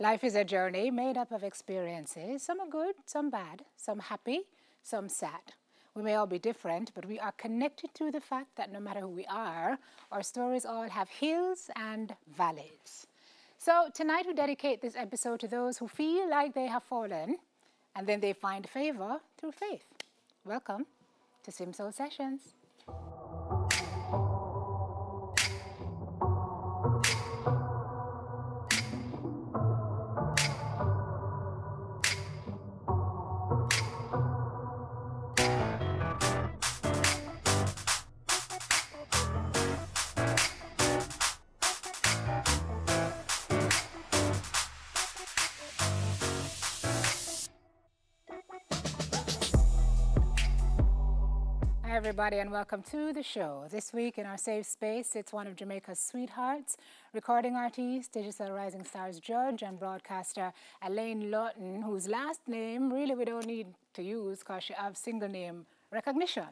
Life is a journey made up of experiences. Some are good, some bad, some happy, some sad. We may all be different, but we are connected to the fact that no matter who we are, our stories all have hills and valleys. So tonight we dedicate this episode to those who feel like they have fallen and then they find favor through faith. Welcome to Sim Soul Sessions. Everybody, and welcome to the show. This week in our safe space, it's one of Jamaica's sweethearts, recording artist, digital rising stars judge, and broadcaster Alaine Laughton, whose last name really we don't need to use because she has single name recognition.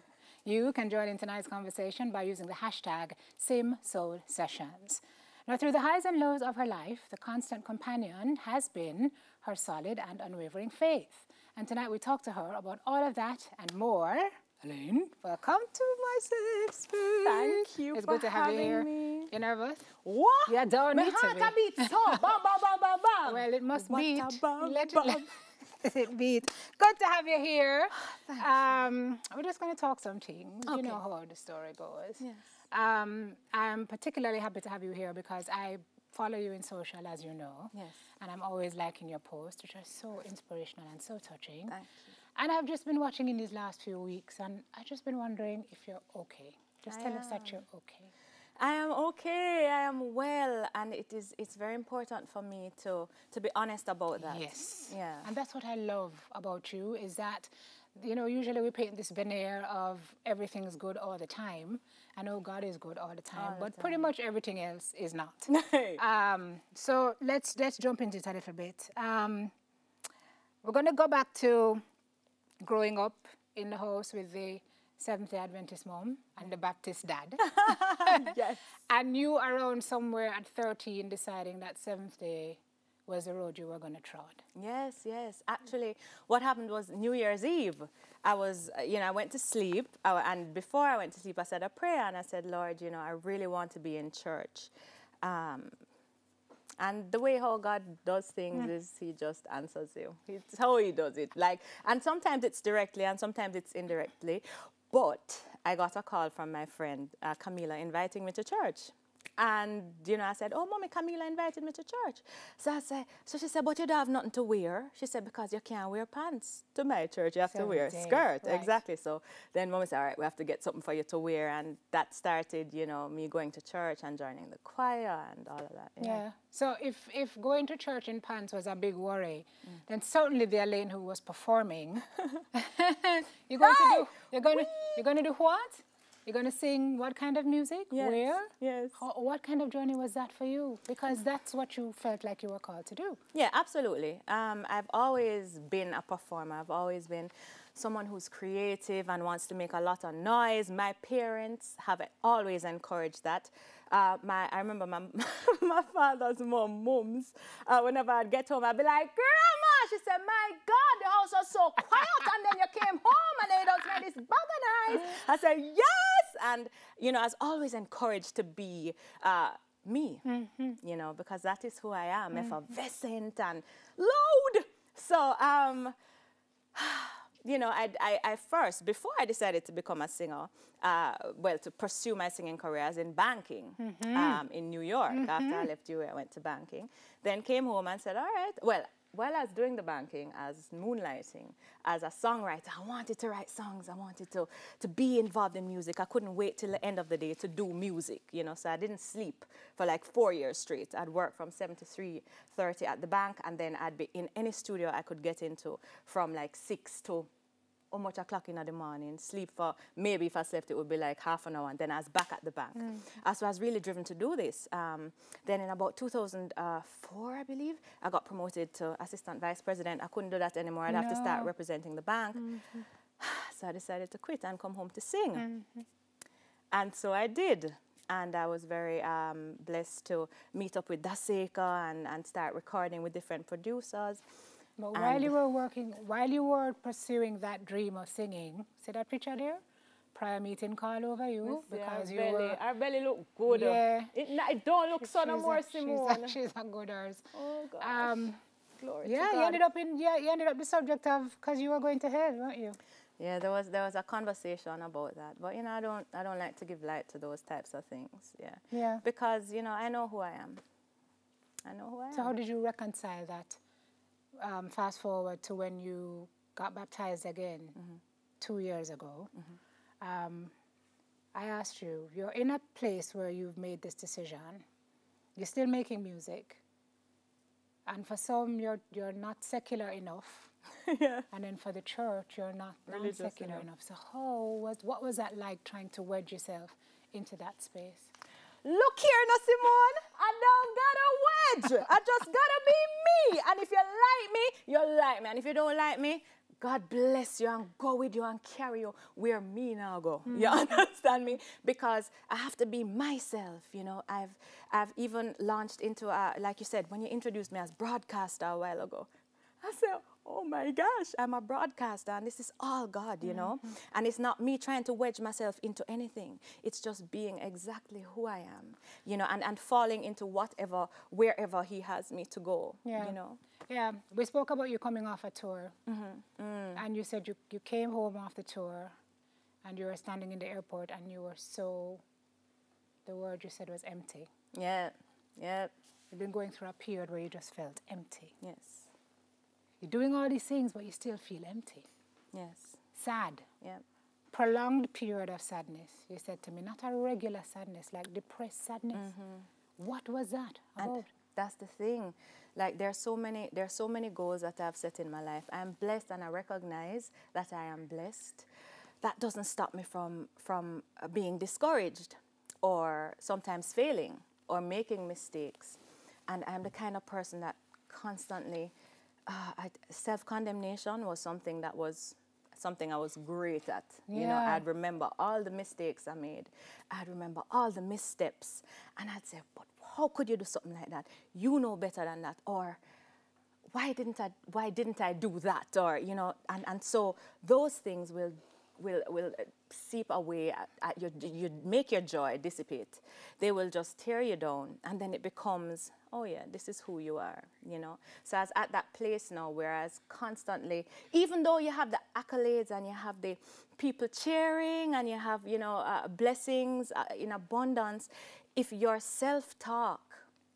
You can join in tonight's conversation by using the hashtag SimSoulSessions. Now, through the highs and lows of her life, the constant companion has been her solid and unwavering faith. And tonight we talk to her about all of that and more. Alaine, welcome to my safe space. Thank you It's for good to have you here. me. You nervous? What? Yeah, don't My need to heart be. beat so bam bam bam bam bam. Well, it must What beat. bam, Let it, bam. let it beat. Good to have you here. Thank um, we're just going to talk some things. You Okay. know how the story goes. Yes. Um, I'm particularly happy to have you here because I follow you in social, as you know. Yes. And I'm always liking your posts, which are so inspirational and so touching. Thank you. And I've just been watching in these last few weeks, and I've just been wondering if you're okay. Just I tell us that you're okay. I am okay. I am well, and it is. It's very important for me to to be honest about that. Yes. Yeah. And that's what I love about you is that, you know, usually we paint this veneer of everything's good all the time. I know God is good all the time, All the but pretty much everything else is not. Um, so let's let's jump into it a little bit. Um, we're going to go back to growing up in the house with the Seventh Day Adventist mom and the Baptist dad. yes. And you around somewhere at 13 deciding that Seventh Day was the road you were going to trod. Yes, yes. Actually, what happened was New Year's Eve. I was, you know, I went to sleep, and before I went to sleep, I said a prayer, and I said, Lord, you know, I really want to be in church. Um, and the way how God does things is He just answers you. It's how He does it. Like, and sometimes it's directly, and sometimes it's indirectly. But I got a call from my friend uh, Camila inviting me to church. And you know, I said, "Oh, mommy, Camila invited me to church." So I said, "So she said, but you don't have nothing to wear." She said, "Because you can't wear pants to my church. You have to wear a skirt." right. Exactly. So then mommy said, "All right, we have to get something for you to wear," and that started, you know, me going to church and joining the choir and all of that. Yeah. So if, if going to church in pants was a big worry, Mm. then certainly the Alaine who was performing, you're going to do you're going to you're going to do what? You're going to sing what kind of music? Yes, Where? yes. How, what kind of journey was that for you? Because that's what you felt like you were called to do. Yeah, absolutely. Um, I've always been a performer. I've always been someone who's creative and wants to make a lot of noise. My parents have always encouraged that. Uh, my, I remember my, my father's mom, mums, uh, whenever I'd get home, I'd be like, Grandma! She said, My God, house was so quiet. and then you came home and then you don't smell this bag of nice. I said, Yes! And, you know, I was always encouraged to be. Uh, me, you know, because that is who I am, effervescent and loud. So, um, you know, I, I, I first, before I decided to become a singer, uh, well, to pursue my singing career, I was in banking um, in New York. After I left UA, I went to banking. Then came home and said, all right, well, while I was doing the banking, as moonlighting, as a songwriter, I wanted to write songs. I wanted to, to be involved in music. I couldn't wait till the end of the day to do music, you know, so I didn't sleep for like four years straight. I'd work from 7 to 3.30 at the bank, and then I'd be in any studio I could get into from like 6 to how much o'clock in the morning, sleep for maybe if I slept it would be like half an hour, and then I was back at the bank. Uh, so I was really driven to do this. Um, then in about 2004, I believe, I got promoted to assistant vice president. I couldn't do that anymore. I'd have to start representing the bank. So I decided to quit and come home to sing. And so I did. and I was very um, blessed to meet up with Daseca and, and start recording with different producers. But while you were working, while you were pursuing that dream of singing, see that picture there? Prayer meeting call over you because you belly, were. Our belly look good. Yeah. It, it don't look so no more, Simone. She's a, she's a good ours. Oh God. Um, Glory yeah, you ended up in yeah, you ended up the subject of because you were going to hell, weren't you? Yeah, there was there was a conversation about that, but you know I don't I don't like to give light to those types of things. Yeah. Yeah. Because you know I know who I am. I know who I am. So how did you reconcile that? Um, fast forward to when you got baptized again mm-hmm. two years ago. Mm-hmm. Um, I asked you, you're in a place where you've made this decision. You're still making music. And for some, you're, you're not secular enough yeah. And then for the church, you're not secular enough. enough. So how was what was that like trying to wedge yourself into that space? Look here, now, Simone. I don't gotta wedge. I just gotta be me. And if you like me, you like me. And if you don't like me, God bless you and go with you and carry you where me now go. Mm. You understand me? Because I have to be myself. You know, I've I've even launched into a, like you said when you introduced me as broadcaster a while ago. I said, oh my gosh, I'm a broadcaster and this is all God, you know? Mm-hmm. And it's not me trying to wedge myself into anything. It's just being exactly who I am, you know, and, and falling into whatever, wherever He has me to go, yeah. you know? Yeah, we spoke about you coming off a tour. Mm-hmm. Mm. And you said you, you came home off the tour and you were standing in the airport and you were so, the word you said was empty. Yeah, yeah. You've been going through a period where you just felt empty. Yes. You're doing all these things, but you still feel empty. Yes. Sad. Yeah. Prolonged period of sadness. You said to me, not a regular sadness, like depressed sadness. Mm-hmm. What was that about? And that's the thing. Like there are so many, there are so many goals that I've set in my life. I'm blessed, and I recognize that I am blessed. That doesn't stop me from from uh, being discouraged, or sometimes failing, or making mistakes. And I'm the kind of person that constantly uh, self condemnation was something that was something I was great at. Yeah. You know, I'd remember all the mistakes I made. I'd remember all the missteps. And I'd say, but how could you do something like that? You know better than that. Or why didn't I why didn't I do that? Or, you know, and, and so those things will will will seep away at, at your you make your joy dissipate. They will just tear you down and then it becomes oh yeah, this is who you are, you know. So I at that place now whereas constantly, even though you have the accolades and you have the people cheering and you have, you know, uh, blessings uh, in abundance, if your self-talk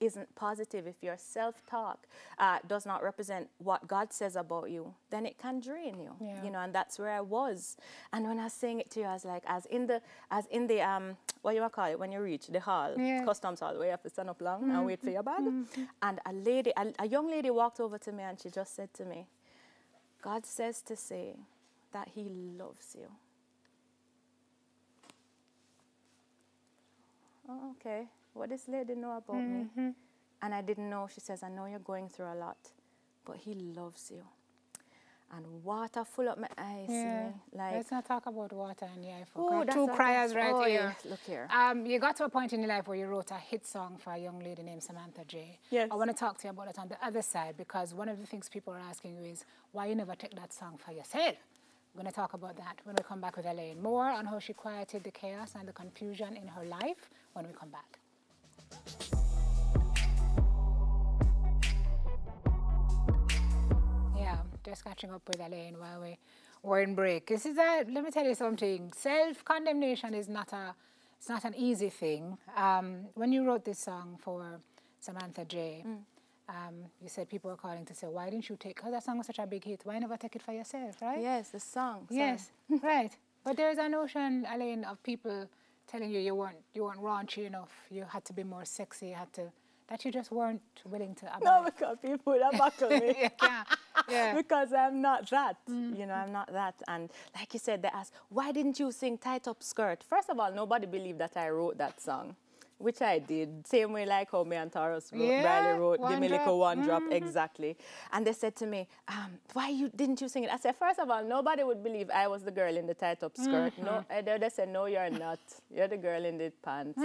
isn't positive, if your self-talk uh, does not represent what God says about you, then it can drain you. Yeah. You know, and that's where I was. And when I was saying it to you, I was like, as in the, as in the, um, what you call it when you reach the hall, yeah. customs hall, where you have to stand up long mm-hmm. and wait for your bag. Mm-hmm. And a lady, a, a young lady walked over to me and she just said to me, God says to say that He loves you. Oh, okay what does lady know about mm-hmm. me? And I didn't know. She says, I know you're going through a lot, but he loves you. And water full up my eyes. Yeah. Like, Let's not talk about water in your eye. Oh, two criers right oh, here. Yeah. Look here. Um, you got to a point in your life where you wrote a hit song for a young lady named Samantha J. Yes. I want to talk to you about it on the other side because one of the things people are asking you is why you never take that song for yourself. We're going to talk about that when we come back with Alaine. More on how she quieted the chaos and the confusion in her life when we come back. Just catching up with Alaine while we were in break. This is a, let me tell you something. Self-condemnation is not a, it's not an easy thing. Um, when you wrote this song for Samantha J, mm. um, you said people were calling to say, why didn't you take, because that song was such a big hit, why never take it for yourself, right? Yes, the song. Yes, right. But there's a notion, Alaine, of people telling you you weren't you weren't raunchy enough. You had to be more sexy. You had to that you just weren't willing to. Abide. No, because people are buckle me. yeah, yeah. because I'm not that. Mm-hmm. You know, I'm not that. And like you said, they asked, why didn't you sing tight up skirt? First of all, nobody believed that I wrote that song. which I did. Same way like how me and Tarrus wrote, Yeah, Riley wrote, one Give me drop. little one drop, exactly. And they said to me, um, why you didn't you sing it? I said, first of all, nobody would believe I was the girl in the tight up skirt. No, and they, they said, no, you're not. You're the girl in the pants.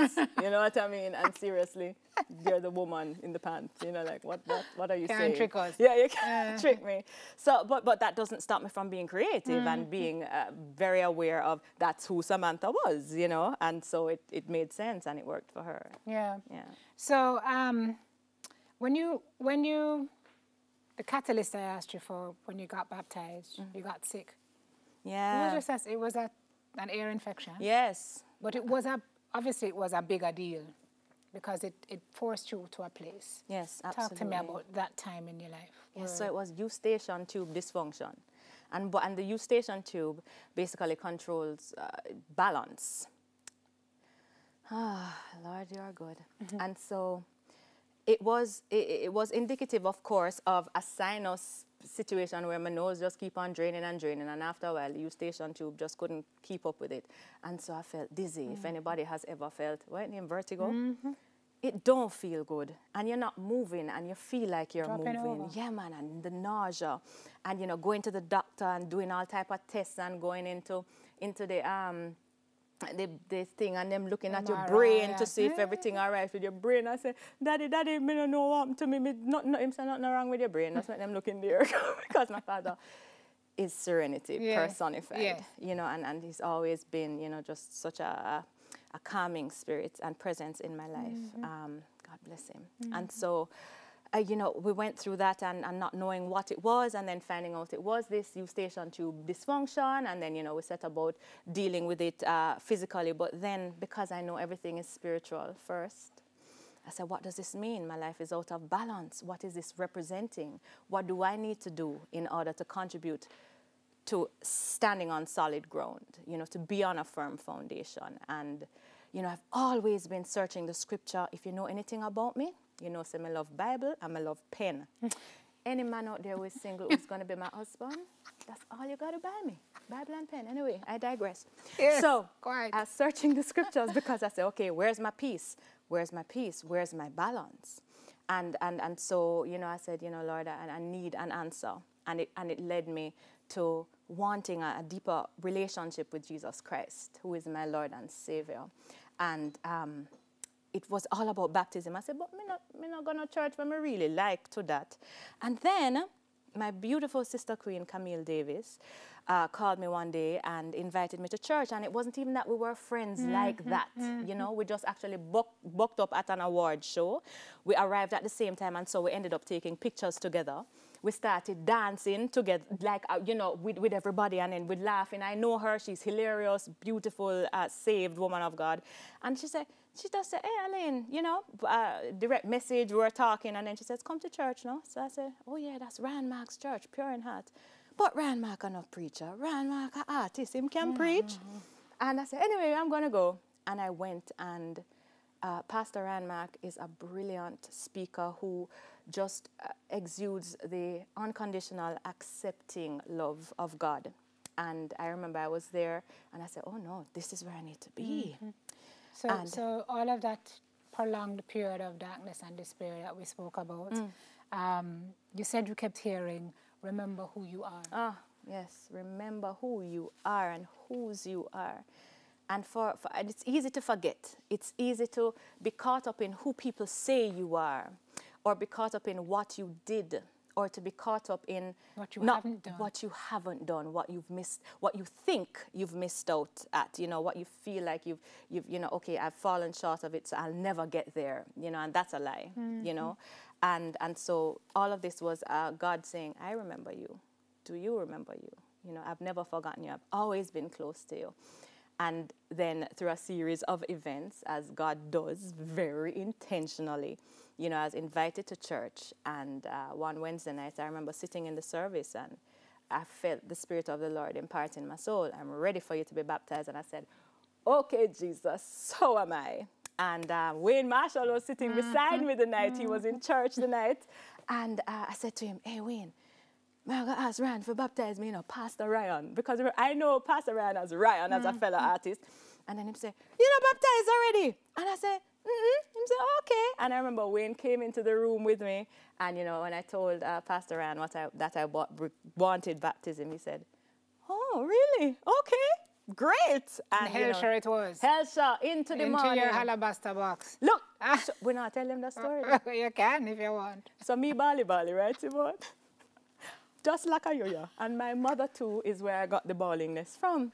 you know what I mean? And seriously, you're the woman in the pants. You know, like what what, what are you Can't saying? trick us. Yeah, you can't trick me. So, but but that doesn't stop me from being creative and being uh, very aware of that's who Samantha was. You know, and so it, it made sense and it worked for her. Yeah. Yeah. So um, when you when you the catalyst I asked you for when you got baptized, you got sick. Yeah. It was just it was a, an ear infection. Yes. But it was a obviously it was a bigger deal because it, it forced you to a place. Yes. absolutely. Talk to me about that time in your life. Yes, so it was eustachian tube dysfunction. And, and the eustachian tube basically controls uh, balance. Ah, Lord, you are good. And so it was, it, it was indicative, of course, of a sinus situation where my nose just keep on draining and draining. And after a while, the eustachian tube just couldn't keep up with it. And so I felt dizzy. If anybody has ever felt, what, name vertigo? it don't feel good and you're not moving and you feel like you're Dropping moving over. yeah man and the nausea and you know going to the doctor and doing all type of tests and going into into the um the, the thing and them looking at your brain to see if everything all right with your brain. I say, Daddy, Daddy, me don't know what to me. me not, not, him say nothing wrong with your brain. That's what them looking there because my father is serenity Yeah, personified. yeah. You know, and, and he's always been, you know, just such a, a calming spirit and presence in my life. Mm-hmm. Um, God bless him. And so, uh, you know, we went through that and, and not knowing what it was, and then finding out it was this eustachian tube dysfunction, and then, you know, we set about dealing with it uh, physically. But then, because I know everything is spiritual first, I said, what does this mean? My life is out of balance. What is this representing? What do I need to do in order to contribute to standing on solid ground, you know, to be on a firm foundation. And, you know, I've always been searching the scripture. If you know anything about me, you know, say I love Bible and I love pen. Any man out there who is single who's going to be my husband, that's all you got to buy me. Bible and pen. Anyway, I digress. Yes, so quite. I was searching the scriptures because I said, okay, where's my peace? Where's my peace? Where's my balance? And, and, and so, you know, I said, you know, Lord, I, I need an answer. And it, and it led me to wanting a, a deeper relationship with Jesus Christ, who is my Lord and Savior. And um, it was all about baptism. I said, but me not, me not going to church when me really like to that. And then my beautiful sister queen, Camille Davis, uh, called me one day and invited me to church. And it wasn't even that we were friends like that. You know, we just actually book, booked up at an award show. We arrived at the same time, and so we ended up taking pictures together. We started dancing together, like, uh, you know, with, with everybody, and then we'd laughing. I know her, she's hilarious, beautiful, uh, saved woman of God. And she said, she just said, hey, Alaine, you know, uh, direct message, we were talking, and then she says, come to church, no? So I said, oh, yeah, that's Ryan Mark's church, pure in heart. But Ryan Mark a no preacher. Ryan Mark a artist, him can preach. And I said, anyway, I'm going to go. And I went, and uh, Pastor Ryan Mark is a brilliant speaker who just uh, exudes the unconditional, accepting love of God. And I remember I was there, and I said, oh, no, this is where I need to be. So, And- so all of that prolonged period of darkness and despair that we spoke about, Mm. um, you said you kept hearing, remember who you are. Ah, yes. Remember who you are and whose you are. And for, for and it's easy to forget. It's easy to be caught up in who people say you are, or be caught up in what you did, or to be caught up in What you not haven't done. what you haven't done, what you've missed, what you think you've missed out at. You know, what you feel like you've you've you know, okay, I've fallen short of it, so I'll never get there. You know, and that's a lie. You know, and and so all of this was uh, God saying, I remember you. Do you remember you? You know, I've never forgotten you. I've always been close to you. And then through a series of events, as God does very intentionally, you know, I was invited to church. And uh, one Wednesday night, I remember sitting in the service and I felt the Spirit of the Lord imparting my soul. I'm ready for you to be baptized. And I said, Okay, Jesus, so am I. And uh, Wayne Marshall was sitting beside me the night. He was in church the night. And uh, I said to him, Hey, Wayne, I'm going to ask Ryan to baptize me, you know, Pastor Ryan. Because I know Pastor Ryan as Ryan, as a fellow artist. And then he said, You know, baptized already. And I said, mm-hmm. He said, okay. And I remember Wayne came into the room with me, and you know, when I told uh, Pastor Ryan what I, that I wanted baptism, he said, oh, really? Okay. Great. And, hell sure it was. Hell sure, into the into morning. Into your alabaster box. Look, ah. so we're not telling them the story. you can if you want. So me Bali Bali, right, Simone? Just like a yo And my mother too is where I got the ballingness from.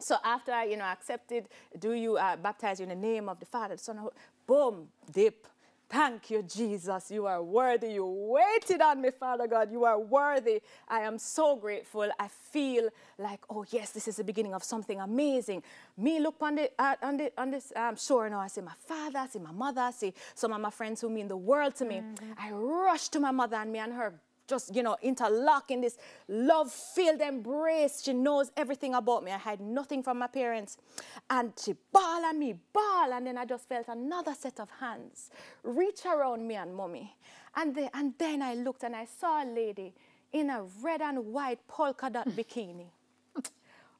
So after I, you know, accepted, do you uh, baptize you in the name of the Father, the Son, boom, dip. Thank you, Jesus. You are worthy. You waited on me, Father God. You are worthy. I am so grateful. I feel like, oh, yes, this is the beginning of something amazing. Me look on, the, uh, on, the, on this um, shore now. I see my father, I see my mother, I see some of my friends who mean the world to me. Mm -hmm. I rush to my mother and me and her just, you know, interlock in this love-filled embrace. She knows everything about me. I hide nothing from my parents. And she ball on me, ball. And then I just felt another set of hands reach around me and mommy. And, the, and then I looked and I saw a lady in a red and white polka dot bikini.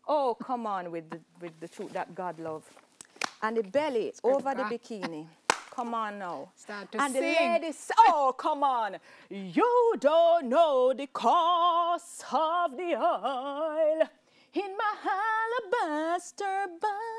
Oh, come on with the, with the truth that God loves. And the belly over the bikini. Come on now. Start to and sing. the ladies, oh, come on. You don't know the cost of the oil in my alabaster box.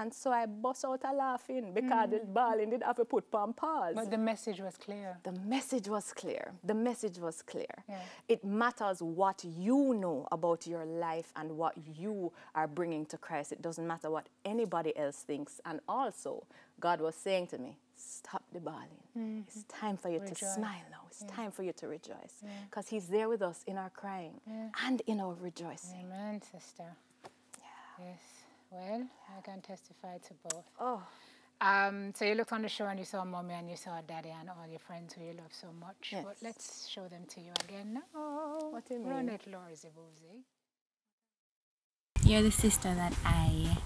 And so I bust out a laughing because mm. the bawling did have to put on pause. But the message was clear. The message was clear. The message was clear. Yeah. It matters what you know about your life and what you are bringing to Christ. It doesn't matter what anybody else thinks. And also, God was saying to me, stop the bawling. Mm -hmm. It's time for you rejoice. to smile now. It's yeah. time for you to rejoice. Because yeah. He's there with us in our crying yeah. and in our rejoicing. Amen, sister. Yeah. Yes. Well, I can testify to both. Oh. Um, so you looked on the show and you saw mommy and you saw daddy and all your friends who you love so much. Yes. But let's show them to you again now. What do you mean? Run it, Lori Zibuzi. You're the sister that I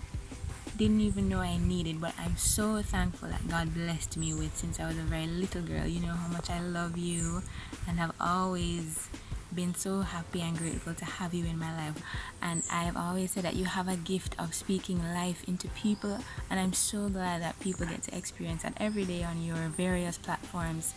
didn't even know I needed, but I'm so thankful that God blessed me with since I was a very little girl. You know how much I love you and have always been so happy and grateful to have you in my life. And I've always said that you have a gift of speaking life into people, and I'm so glad that people get to experience that every day on your various platforms.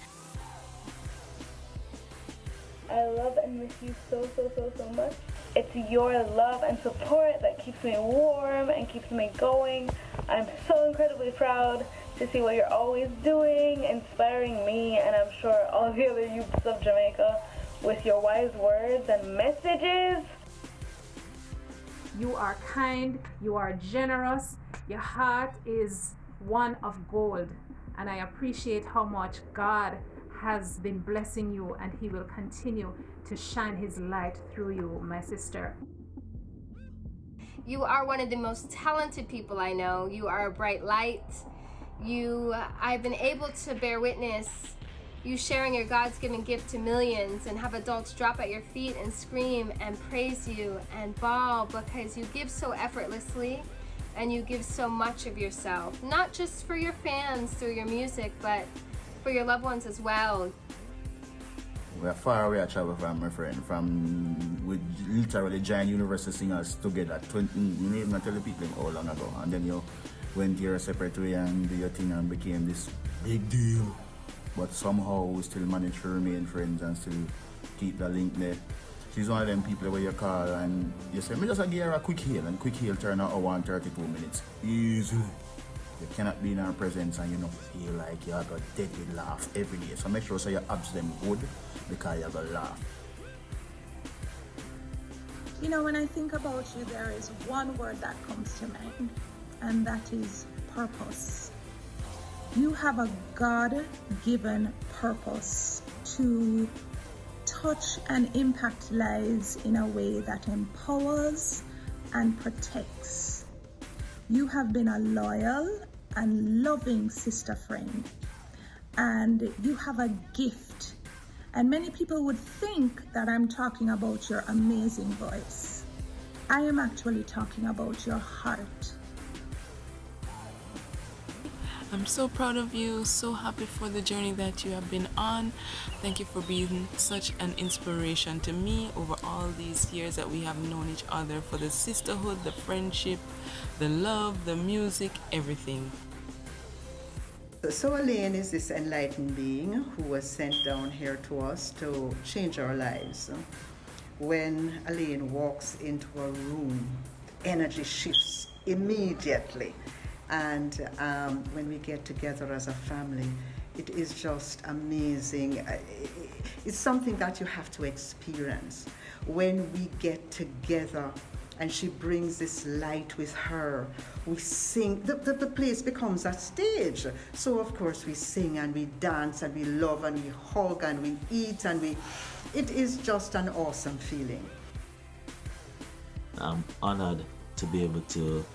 I love and miss you so, so, so, so much. It's your love and support that keeps me warm and keeps me going. I'm so incredibly proud to see what you're always doing, inspiring me, and I'm sure all the other youths of Jamaica with your wise words and messages. You are kind, you are generous, your heart is one of gold, and I appreciate how much God has been blessing you and he will continue to shine his light through you, my sister. You are one of the most talented people I know. You are a bright light. You, I've been able to bear witness you sharing your God's given gift to millions and have adults drop at your feet and scream and praise you and bawl because you give so effortlessly and you give so much of yourself, not just for your fans through your music, but for your loved ones as well. We're far away I travel from my friend, from we literally giant university singers together. 20, you mm, don't tell the people how long ago. And then you went your separate way and do your thing and became this big deal. But somehow we still manage to remain friends and still keep the link there. She's one of them people where you call and you say, me just give her a quick heal and quick heal turn out hour and 32 minutes. Easy. You cannot be in our presence and you know feel like you have got dead with laugh every day. So make sure so your abs them good because you have got laugh. You know, when I think about you, there is one word that comes to mind, and that is purpose. You have a God given purpose to touch and impact lives in a way that empowers and protects. You have been a loyal and loving sister friend. And you have a gift. And many people would think that I'm talking about your amazing voice. I am actually talking about your heart. I'm so proud of you, so happy for the journey that you have been on. Thank you for being such an inspiration to me over all these years that we have known each other for the sisterhood, the friendship, the love, the music, everything. So Alaine is this enlightened being who was sent down here to us to change our lives. When Alaine walks into a room, energy shifts immediately. And um, when we get together as a family, it is just amazing. It's something that you have to experience. When we get together and she brings this light with her. We sing, the, the, the, place becomes a stage. So, of course, we sing and we dance and we love and we hug and we eat and we. It is just an awesome feeling. I'm honored to be able to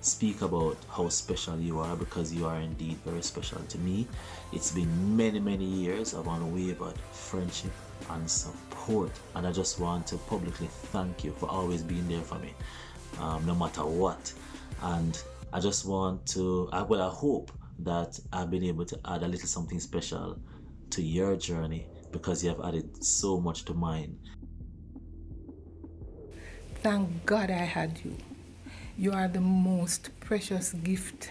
speak about how special you are because you are indeed very special to me. It's been many, many years of unwavered friendship and support, and I just want to publicly thank you for always being there for me, um, no matter what. And I just want to, I, well, I hope that I've been able to add a little something special to your journey because you have added so much to mine. Thank God I had you. You are the most precious gift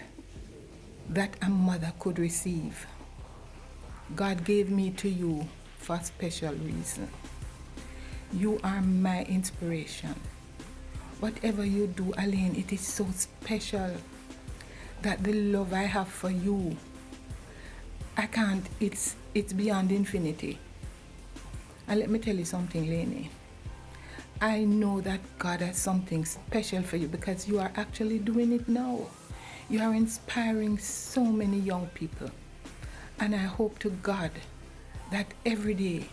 that a mother could receive. God gave me to you for a special reason. You are my inspiration. Whatever you do, Alaine, it is so special that the love I have for you, I can't, it's, it's beyond infinity. And let me tell you something, Lainey. I know that God has something special for you because you are actually doing it now. You are inspiring so many young people. And I hope to God that every day,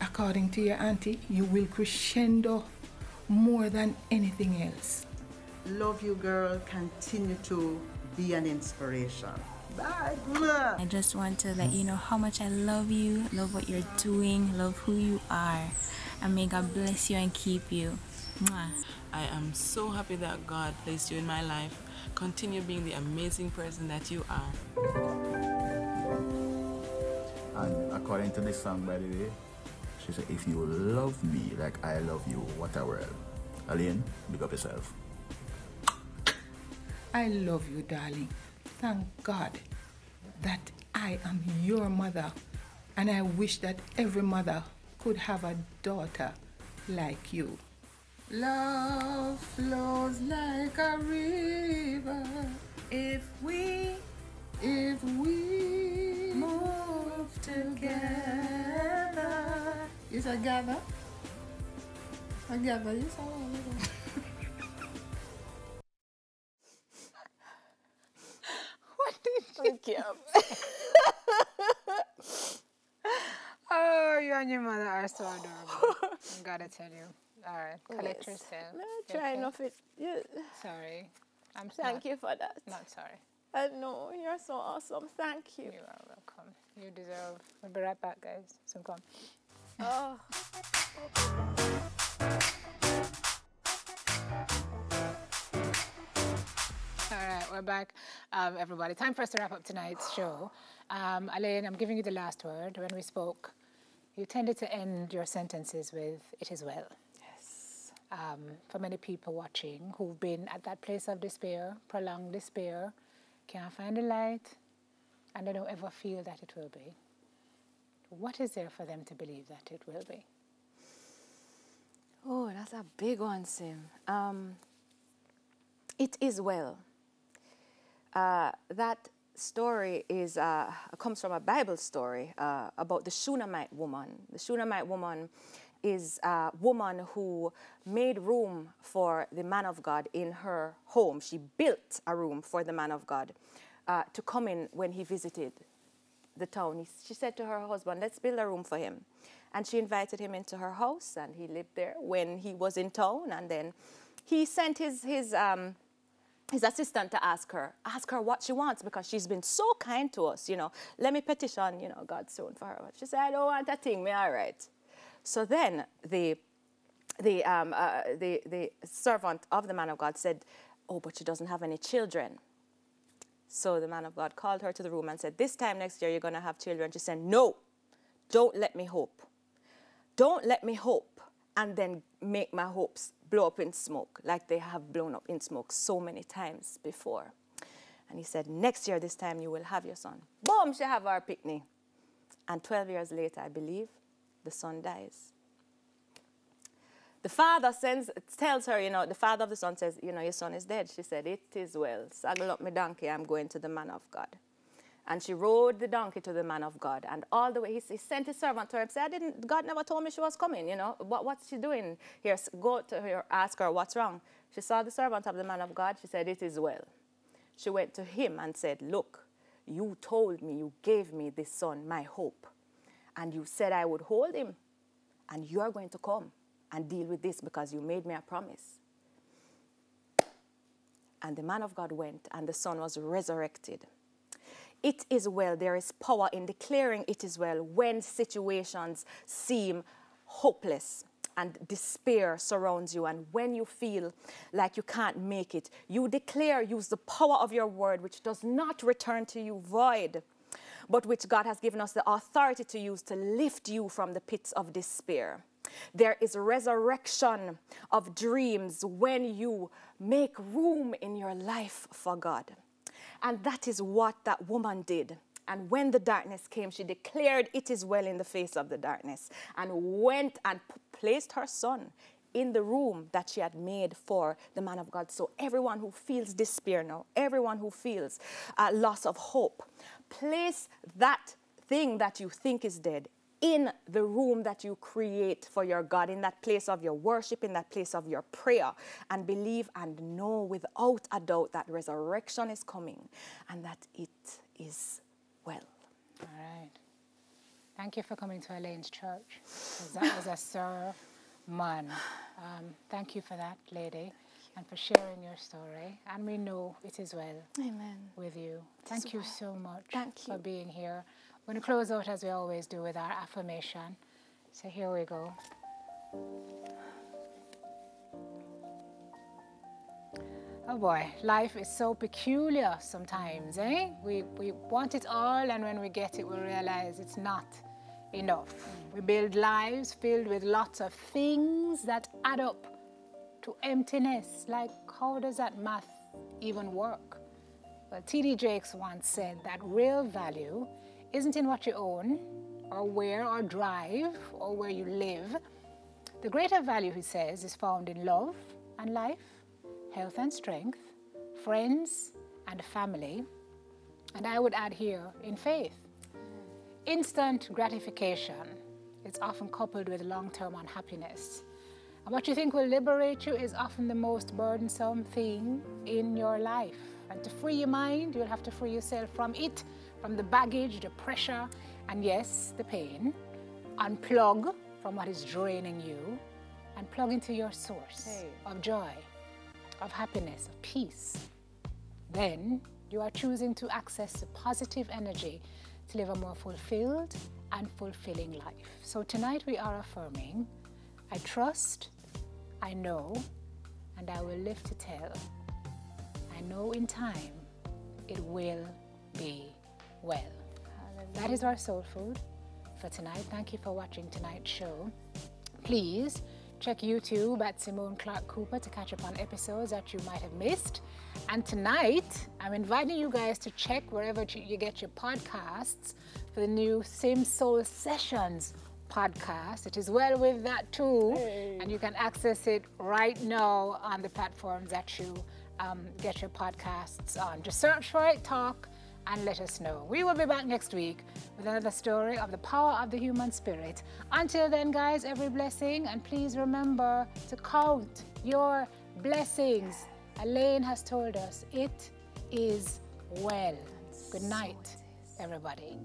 according to your auntie, you will crescendo more than anything else. Love you, girl. Continue to be an inspiration. Bye. I just want to let you know how much I love you, love what you're doing, love who you are and may God bless you and keep you. Mwah. I am so happy that God placed you in my life. Continue being the amazing person that you are. And according to this song, by the way, she said, if you love me like I love you, what a world. Alaine, big up yourself. I love you, darling. Thank God that I am your mother. And I wish that every mother could have a daughter like you. Love flows like a river if we, if we move together. You said gather? Together, you saw What did you? Thank you. Your mother are so adorable. I gotta tell you. All right, collect yes. yourself. No, try okay? of it. Yeah. Sorry. I'm Thank not, you for that. Not sorry. I know, you're so awesome. Thank you. You are welcome. You deserve. We'll be right back, guys. Soon come. Oh. All right, we're back, um, everybody. Time for us to wrap up tonight's show. Um, Alaine, I'm giving you the last word. When we spoke, you tended to end your sentences with, it is well. Yes. Um, for many people watching who've been at that place of despair, prolonged despair, can't find the light, and they don't ever feel that it will be. What is there for them to believe that it will be? Oh, that's a big one, Sim. Um, it is well. Uh, that story is uh, comes from a Bible story uh, about the Shunammite woman. The Shunammite woman is a woman who made room for the man of God in her home. She built a room for the man of God uh, to come in when he visited the town. She said to her husband, Let's build a room for him. And she invited him into her house, and he lived there when he was in town. And then he sent his, his um, his assistant to ask her, ask her what she wants because she's been so kind to us, you know. Let me petition, you know, God soon for her. But She said, I don't want a thing, me all right. So then the, the, um, uh, the, the servant of the man of God said, oh, but she doesn't have any children. So the man of God called her to the room and said, this time next year you're going to have children. She said, no, don't let me hope. Don't let me hope and then make my hopes blow up in smoke like they have blown up in smoke so many times before. And he said, next year, this time, you will have your son. Boom, she have our picnic. And 12 years later, I believe, the son dies. The father sends, tells her, you know, the father of the son says, you know, your son is dead. She said, it is well. Saddle up my donkey, I'm going to the man of God. And she rode the donkey to the man of God. And all the way, he, he sent his servant to her and said, I didn't, God never told me she was coming, you know. What, what's she doing? Here, go to her, ask her what's wrong. She saw the servant of the man of God. She said, it is well. She went to him and said, look, you told me, you gave me this son, my hope. And you said I would hold him. And you're going to come and deal with this because you made me a promise. And the man of God went, and the son was resurrected. It is well. There is power in declaring it is well when situations seem hopeless and despair surrounds you. And when you feel like you can't make it, you declare, use the power of your word, which does not return to you void, but which God has given us the authority to use to lift you from the pits of despair. There is resurrection of dreams when you make room in your life for God. And that is what that woman did. And when the darkness came, she declared, It is well in the face of the darkness, and went and placed her son in the room that she had made for the man of God. So, everyone who feels despair now, everyone who feels uh, loss of hope, place that thing that you think is dead in the room that you create for your God, in that place of your worship, in that place of your prayer, and believe and know without a doubt that resurrection is coming and that it is well. All right. Thank you for coming to Alaine's church. That was a sermon. Um, thank you for that, lady, and for sharing your story. And we know it is well Amen. with you. Thank you so much Thank you. for being here. We're going to close out as we always do with our affirmation. So here we go. Oh boy, life is so peculiar sometimes, eh? We, we want it all, and when we get it, we realize it's not enough. We build lives filled with lots of things that add up to emptiness. Like, how does that math even work? Well, T.D. Jakes once said that real value isn't in what you own, or where, or drive, or where you live. The greater value, he says, is found in love and life, health and strength, friends and family, and I would add here, in faith. Instant gratification is often coupled with long term unhappiness. And what you think will liberate you is often the most burdensome thing in your life. And to free your mind, you'll have to free yourself from it, from the baggage, the pressure, and yes, the pain. Unplug from what is draining you and plug into your source Hey. of joy, of happiness, of peace. Then you are choosing to access the positive energy to live a more fulfilled and fulfilling life. So tonight we are affirming I trust, I know, and I will live to tell. I know in time it will be well. That is our soul food for tonight. Thank you for watching tonight's show. Please check YouTube at Simone Clarke Cooper to catch up on episodes that you might have missed. And tonight, I'm inviting you guys to check wherever you you get your podcasts for the new Sim Soul Sessions podcast. It is well with that too, and you can access it right now on the platforms that you um, get your podcasts on. Just search for it, talk, and let us know. We will be back next week with another story of the power of the human spirit. Until then, guys, every blessing, and please remember to count your blessings. Alaine has told us it is well. Good night, everybody.